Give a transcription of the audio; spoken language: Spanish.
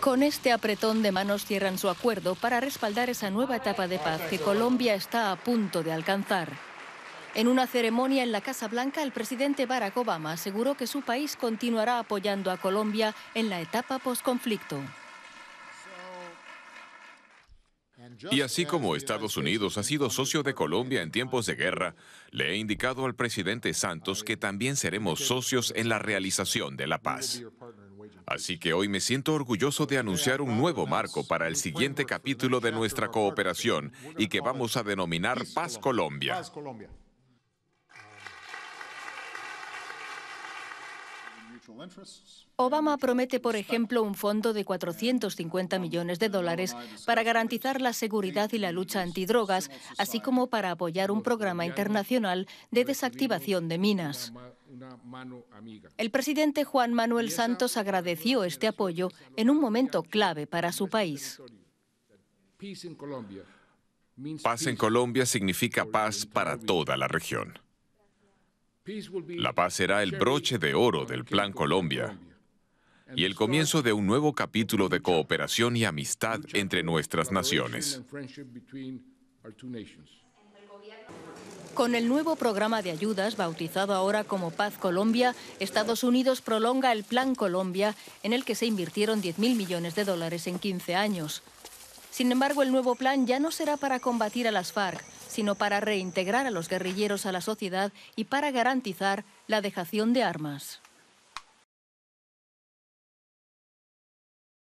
Con este apretón de manos cierran su acuerdo para respaldar esa nueva etapa de paz que Colombia está a punto de alcanzar. En una ceremonia en la Casa Blanca, el presidente Barack Obama aseguró que su país continuará apoyando a Colombia en la etapa posconflicto. Y así como Estados Unidos ha sido socio de Colombia en tiempos de guerra, le he indicado al presidente Santos que también seremos socios en la realización de la paz. Así que hoy me siento orgulloso de anunciar un nuevo marco para el siguiente capítulo de nuestra cooperación y que vamos a denominar Paz Colombia. Obama promete, por ejemplo, un fondo de 450 millones de dólares para garantizar la seguridad y la lucha antidrogas, así como para apoyar un programa internacional de desactivación de minas. El presidente Juan Manuel Santos agradeció este apoyo en un momento clave para su país. Paz en Colombia significa paz para toda la región. La paz será el broche de oro del Plan Colombia y el comienzo de un nuevo capítulo de cooperación y amistad entre nuestras naciones. Con el nuevo programa de ayudas, bautizado ahora como Paz Colombia, Estados Unidos prolonga el Plan Colombia, en el que se invirtieron 10.000 millones de dólares en 15 años. Sin embargo, el nuevo plan ya no será para combatir a las FARC, sino para reintegrar a los guerrilleros a la sociedad y para garantizar la dejación de armas.